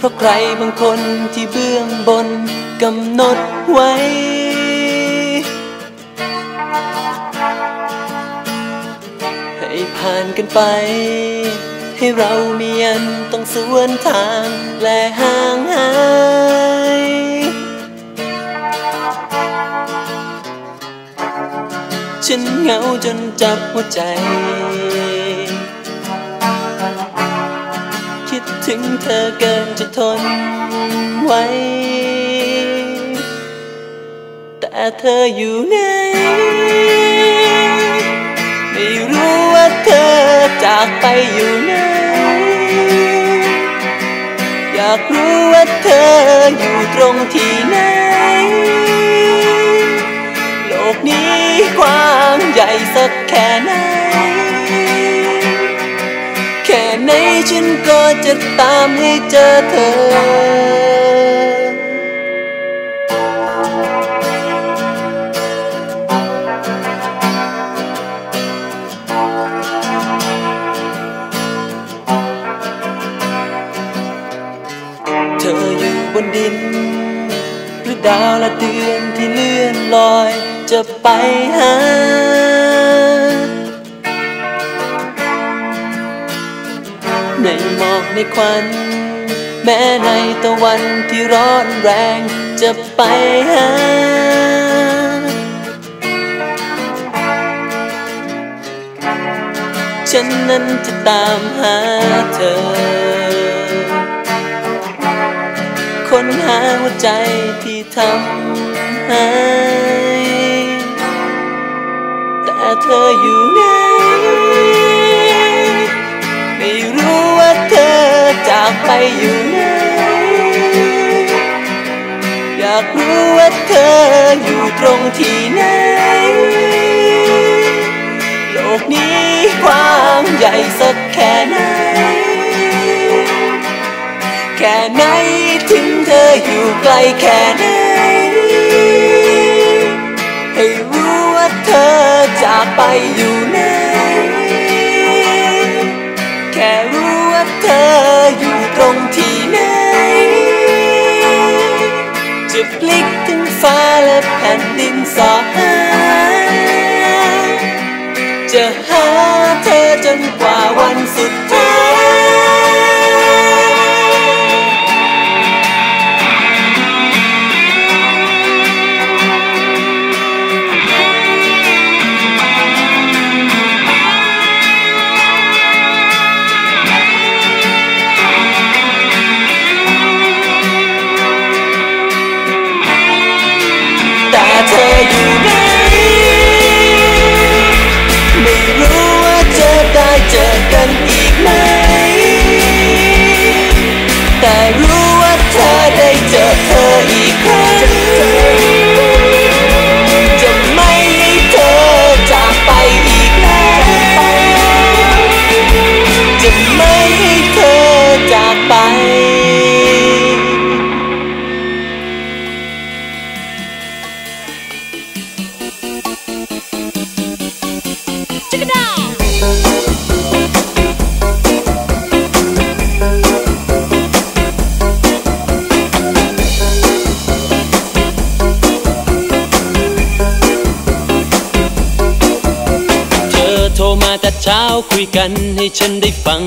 เพราะใครบางคนที่เบื้องบนกำหนดไว้ ให้ผ่านกันไป ให้เรามีอันต้องสวนทางและห่างหายฉันเหงาจนจับหัวใจ ถึงเธอเกินจะทนไว้แต่เธออยู่ไหน ไม่รู้ว่าเธอจากไปอยู่ไหน อยากรู้ว่าเธออยู่ตรงที่ไหน โลกนี้กว้างใหญ่สักแค่ไหน ก็จะตามให้เจอเธออยู่บนดินหรือดาวและเดือนที่เลื่อนลอยจะไปหา ในหมอกในควัน แม้ในตะวันที่ร้อนแรงจะไปหาฉันนั้นจะตามหาเธอค้นหาหัวใจที่ทำให้แต่เธออยู่ไหน อยู่ไหน อยากรู้ว่าเธออยู่ตรงที่ไหน โลกนี้กว้างใหญ่สักแค่ไหน แค่ไหนถึงเธออยู่ไกลแค่ไหน ให้รู้ว่าเธอจากไปอยู่ไหน งที่ไหน จะพลิกถึงฟ้าและแผ่นดินสอหาจะหาเธอจนกว่าวันสุด แต่เช้าคุยกันให้ฉันได้ฟัง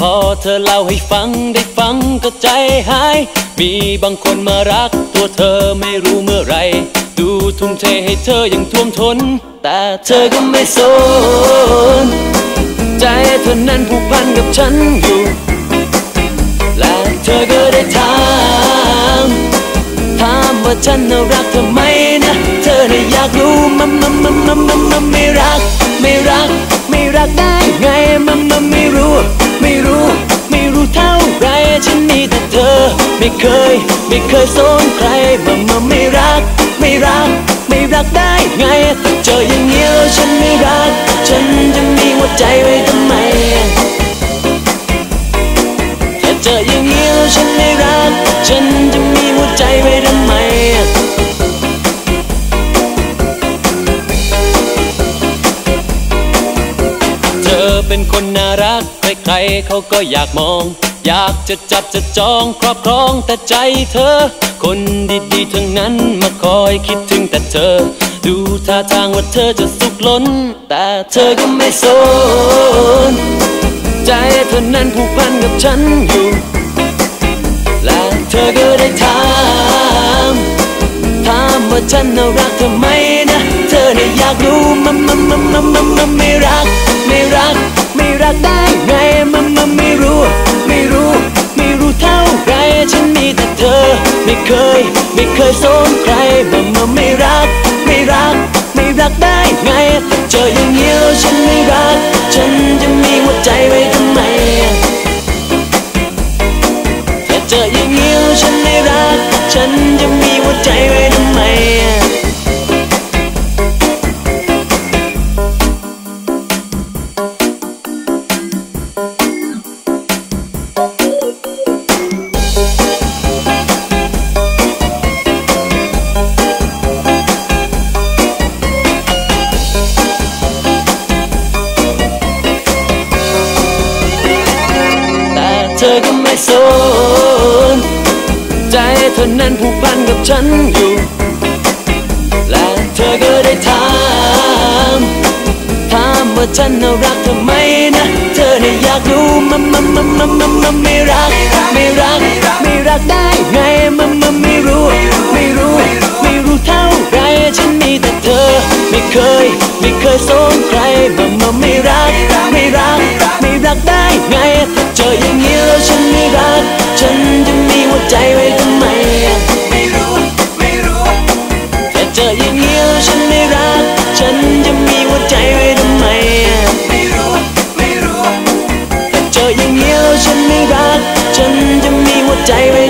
พอเธอเล่าให้ฟังได้ฟังก็ใจหาย มีบางคนมารักตัวเธอไม่รู้เมื่อไหรดูทุ่มเทให้เธออย่างท่วมทนแต่เธอก็ไม่สน ใจเธอนั้นผูกพันกับฉันอยู่ และเธอก็ได้ถาม ถามว่าฉันน่ะรักเธอไหมนะ เธอน่ะอยากรู้มันมันมันมันมันมันไม่รัก ไม่รัก ไม่รักได้ไงมันมันไม่รู้ ไม่รู้ ไม่รู้เท่าไรฉันมีแต่เธอ ไม่เคย ไม่เคยสนใครมันมันไม่รัก ไม่รัก ไม่รักได้ไง เจออย่างเงี้ยแล้วฉันไม่รัก ฉันจะมีหัวใจไว้ทำไมเจออย่างนี้แล้วฉันไม่รัก ฉันจะ เป็นคนน่ารัก ใครๆเขาก็อยากมอง อยากจะจับจะจองครอบครองแต่ใจเธอ คนดีๆทั้งนั้นมาคอยคิดถึงแต่เธอ ดูท่าทางว่าเธอจะสุขล้น แต่เธอก็ไม่สนใจเธอนั้นผูกพันกับฉันอยู่ และเธอก็ได้ถามถามว่าฉันน่ารักเธอไหมนะ เธอเนี่ยอยากรู้มันมันมันมันมันมันไม่รัก ไม่รัก รักได้ไงมันมันไม่รู้ ไม่รู้ ไม่รู้เท่าไรฉันมีแต่เธอ ไม่เคย ไม่เคยสนใครมันมันไม่รัก ไม่รัก ไม่รักได้ไงเจออย่างนี้แล้วฉันไม่รัก ฉันจะมีหัวใจไว้ทำไมถ้าเจออย่างนี้แล้วฉันไม่รัก ฉันจะมีหัวใจไว้ทำไม น ใจเธอนั้นผูกพันกับฉันอยู่ และเธอก็ได้ถามถามว่าฉันน่ารักเธอไหมนะ เธอเนี่ยอยากรู้มันมันมันมันมันมันไม่รัก ไม่รัก ไม่รักได้ไงมันมันไม่รู้ ไม่รู้ ไม่รู้เท่าไรฉันมีแต่เธอ ไม่เคย ไม่เคยสนใครมันมันไม่รัก ฉันจะมีหัวใจไว้ทำไมไม่รู้ไม่รู้ถ้าเจออย่างนี้แล้วฉันไม่รัก ฉันจะมีหัวใจไว้ทำไมไม่รู้ไม่รู้ถ้าเจออย่างนี้แล้วฉันไม่รัก ฉันจะมีหัวใจไว้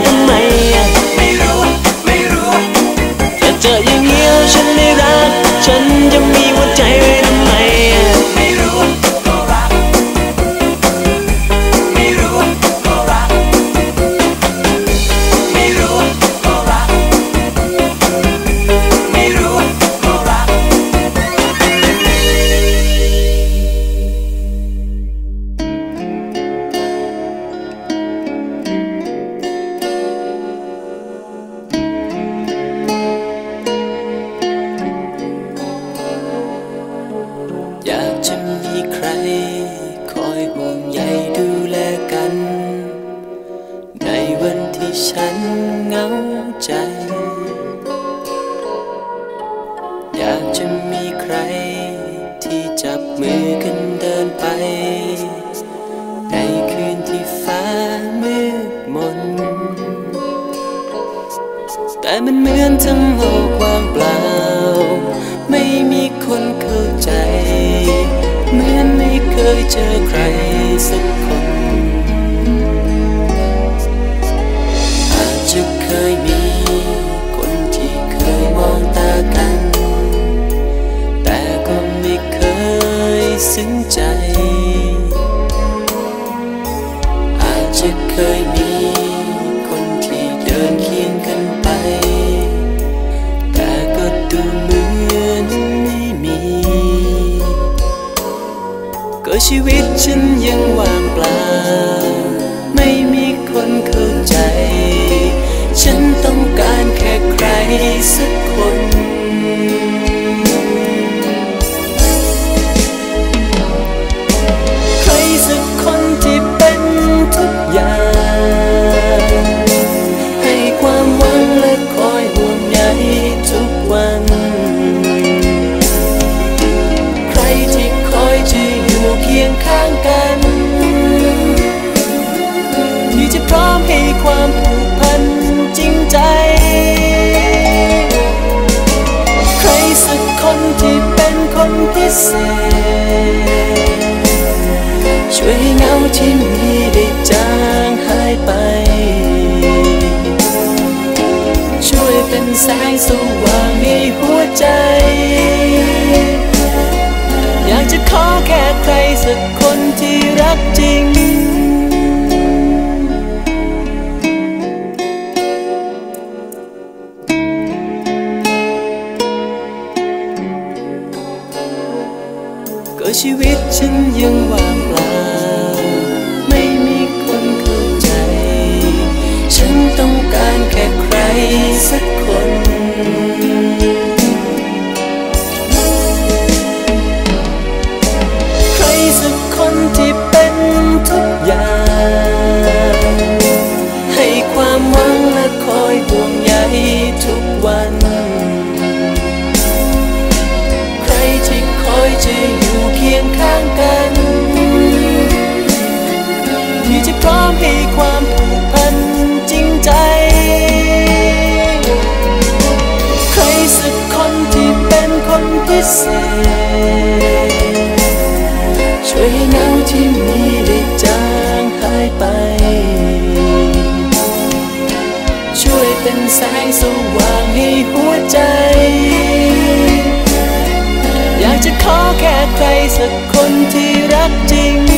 แต่มันเหมือนทั้งโลกว่างเปล่า ไม่มีคนเข้าใจ เหมือนไม่เคยเจอใครสักคน อาจจะเคยมีคนที่เคยมองตากัน แต่ก็ไม่เคยซึ้ง เสช่วยให้เงาที่มีได้จางหายไป ช่วยเป็นแสงสว่างในหัวใจ อยากจะขอแค่ใครสักคนที่รักจริง อชีวิตฉันยังว่างเปล่า ไม่มีคนเข้าใจ ฉันต้องการแค่ใครสักคน พิเศษ ช่วยให้เงาที่มีได้จางหายไป ช่วยเป็นแสงสว่างให้หัวใจ อยากจะขอแค่ใครสักคนที่รักจริง